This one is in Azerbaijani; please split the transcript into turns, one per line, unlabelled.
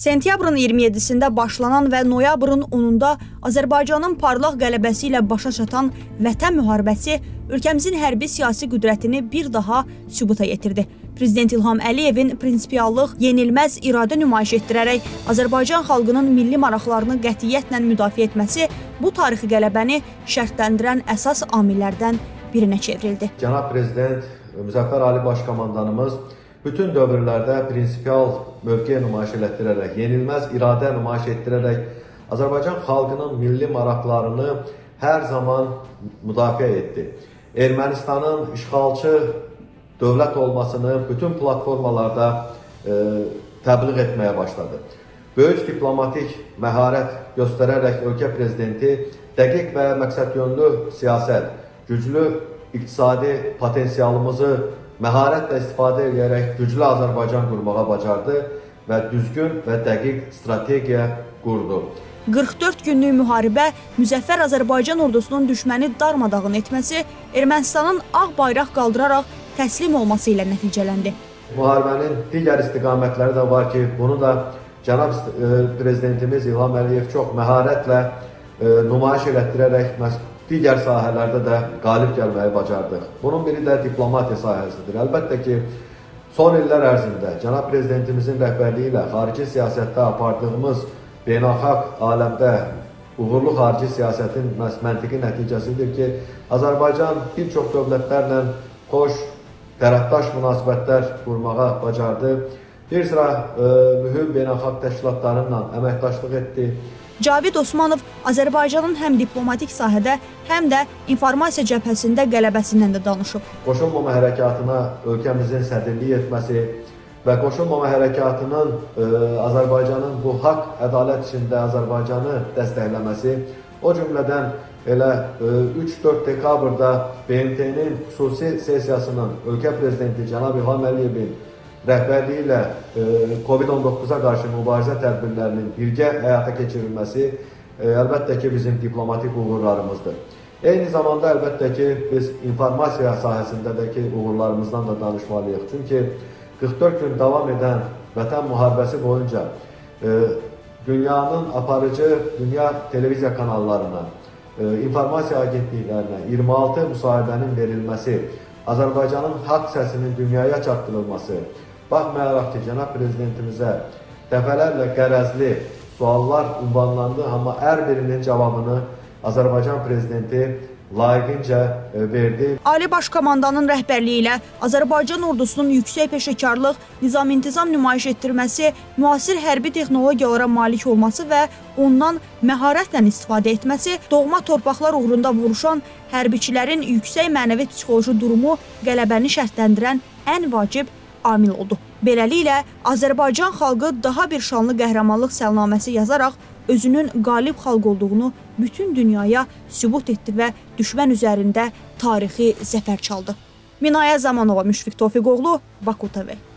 Sentyabrın 27-sində başlanan və noyabrın 10-da Azərbaycanın parlaq qələbəsi ilə başa çatan Vətən müharibəsi ölkəmizin hərbi siyasi qüdrətini bir daha sübuta yetirdi. Prezident İlham Əliyevin prinsipiallıq, yenilməz iradə nümayiş etdirərək Azərbaycan xalqının milli maraqlarını qətiyyətlə müdafiə etməsi bu tarixi qələbəni şərtləndirən əsas amillərdən birinə çevrildi.
Cənab Prezident Müzəffər Ali Başkomandanımız bütün dövrlərdə prinsipial mövqe nümayiş etdirərək, yenilməz iradə nümayiş etdirərək Azərbaycan xalqının milli maraqlarını hər zaman müdafiə etdi. Ermənistanın işğalçı dövlət olmasını bütün platformalarda e, təbliğ etməyə başladı. Böyük diplomatik məharət göstərərək ölkə prezidenti dəqiq və məqsədyönlü siyasət, güclü iqtisadi potensialımızı məharətlə istifadə edərək güclü Azərbaycan qurmağa bacardı və düzgün və dəqiq strategiya qurdu.
44 günlük müharibə müzəffər Azərbaycan ordusunun düşməni darmadağın etməsi, Ermənistanın ağ bayraq qaldıraraq təslim olması ilə nəticələndi.
Müharibənin digər istiqamətləri də var ki, bunu da cənab e, prezidentimiz İlham Əliyev çox məharətlə nümayiş elətdirərək digər sahələrdə də qalib gəlməyi bacardıq. Bunun biri də diplomatiya sahəsidir. Əlbəttə ki, son illər ərzində cənab prezidentimizin rəhbərliyi ilə xarici siyasətdə apardığımız beynəlxalq aləmdə uğurlu xarici siyasətin məntiqi nəticəsidir ki, Azərbaycan bir çox dövlətlərlə xoş, tərəfdaş münasibətlər qurmağa bacardı. Bir sıra e, mühüm beynəlxalq təşkilatlarla əməkdaşlıq etdi.
Cavid Osmanov Azərbaycanın həm diplomatik sahədə, həm də informasiya cəbhəsində qələbəsindən də danışıb.
Qoşulmama hərəkatına ölkəmizin sədrlik etməsi və qoşulmama hərəkatının ə, e, Azərbaycanın bu haqq, ədalət içində Azərbaycanı dəstəkləməsi, o cümlədən elə 3-4 e, dekabrda BMT-nin xüsusi sessiyasının ölkə prezidenti cənab İlham Əliyevin rəhbərliyi ilə e, COVID-19-a qarşı mübarizə tədbirlərinin birgə həyata keçirilməsi e, əlbəttə ki, bizim diplomatik uğurlarımızdır. Eyni zamanda əlbəttə ki, biz informasiya sahəsindəki uğurlarımızdan da danışmalıyıq. Çünki 44 gün davam edən Vətən müharibəsi boyunca e, dünyanın aparıcı dünya televiziya kanallarına, informasiya agentliklərinə 26 müsahibənin verilməsi, Azərbaycanın haqq səsinin dünyaya çatdırılması, Baxmayaraq ki, cənab prezidentimizə dəfələrlə qərəzli suallar ünvanlandı, amma hər birinin cavabını Azərbaycan prezidenti layiqincə e, verdi.
Ali Baş Komandanın rəhbərliyi ilə Azərbaycan ordusunun yüksək peşəkarlıq, nizam-intizam nümayiş etdirməsi, müasir hərbi texnologiyalara malik olması və ondan məharətlə istifadə etməsi, doğma torpaqlar uğrunda vuruşan hərbiçilərin yüksək mənəvi psixoloji durumu qələbəni şərtləndirən ən vacib amil oldu. Beləliklə, Azərbaycan xalqı daha bir şanlı qəhrəmanlıq səlnaməsi yazaraq özünün qalib xalq olduğunu bütün dünyaya sübut etdi və düşmən üzərində tarixi zəfər çaldı. Minaya Zamanova, Müşfiq Tofiqoğlu, Baku TV.